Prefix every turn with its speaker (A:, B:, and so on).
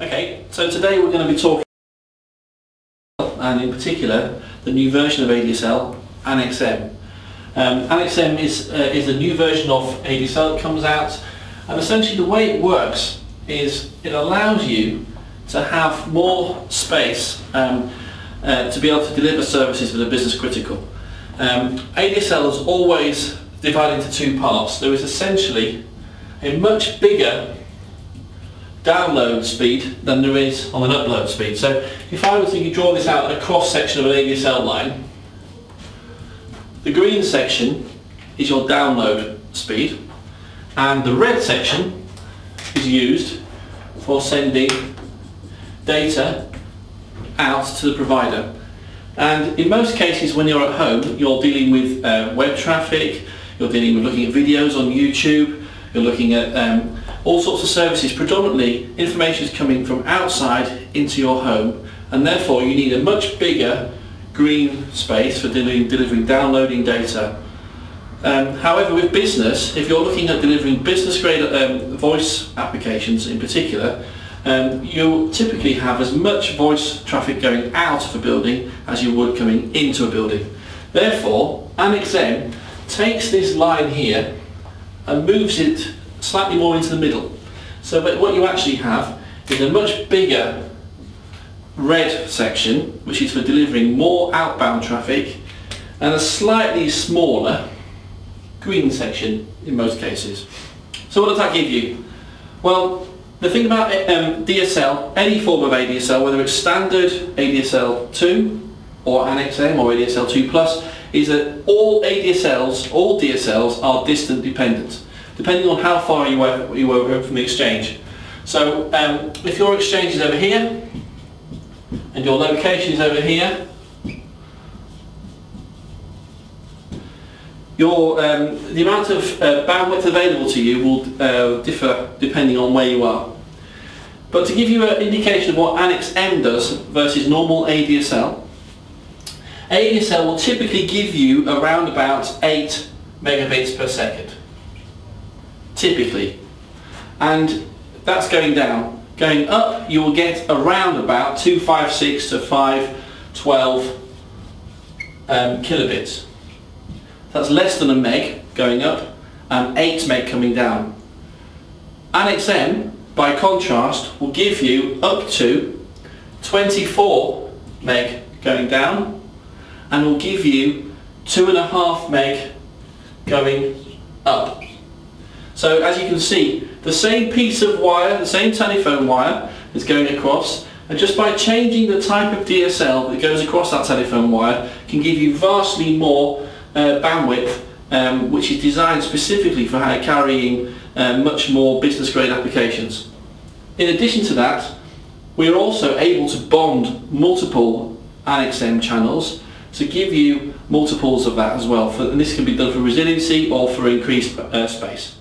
A: Okay, so today we're going to be talking and in particular the new version of ADSL, Annex M. Um, Annex M is, uh, is a new version of ADSL that comes out and essentially the way it works is it allows you to have more space um, uh, to be able to deliver services that are business critical. Um, ADSL is always divided into two parts. There is essentially a much bigger download speed than there is on an upload speed. So if I was to draw this out a cross section of an ADSL line, the green section is your download speed and the red section is used for sending data out to the provider. And in most cases when you're at home, you're dealing with uh, web traffic, you're dealing with looking at videos on YouTube, you're looking at um, all sorts of services. Predominantly, information is coming from outside into your home and therefore you need a much bigger green space for delivering, delivering downloading data. Um, however, with business, if you're looking at delivering business grade um, voice applications in particular, um, you typically have as much voice traffic going out of a building as you would coming into a building. Therefore, Annex M takes this line here and moves it slightly more into the middle. So but what you actually have is a much bigger red section, which is for delivering more outbound traffic, and a slightly smaller green section in most cases. So what does that give you? Well, the thing about um, DSL, any form of ADSL, whether it's standard ADSL 2 or Annex M or ADSL 2 Plus, is that all ADSLs, all DSLs are distant dependent, depending on how far you are, you are from the exchange. So um, if your exchange is over here, and your location is over here, your um, the amount of uh, bandwidth available to you will uh, differ depending on where you are. But to give you an indication of what Annex M does versus normal ADSL, ADSL will typically give you around about 8 megabits per second. Typically. And that's going down. Going up, you will get around about 256 to 512 um, kilobits. That's less than a meg going up and 8 meg coming down. Annex M, by contrast, will give you up to 24 meg going down and will give you 2.5 meg going up. So as you can see, the same piece of wire, the same telephone wire is going across and just by changing the type of DSL that goes across that telephone wire can give you vastly more uh, bandwidth um, which is designed specifically for carrying uh, much more business grade applications. In addition to that, we are also able to bond multiple Annex M channels to give you multiples of that as well. For, and this can be done for resiliency or for increased uh, space.